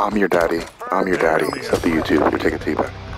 I'm your daddy. I'm your daddy. Except the YouTube. You're taking tea back.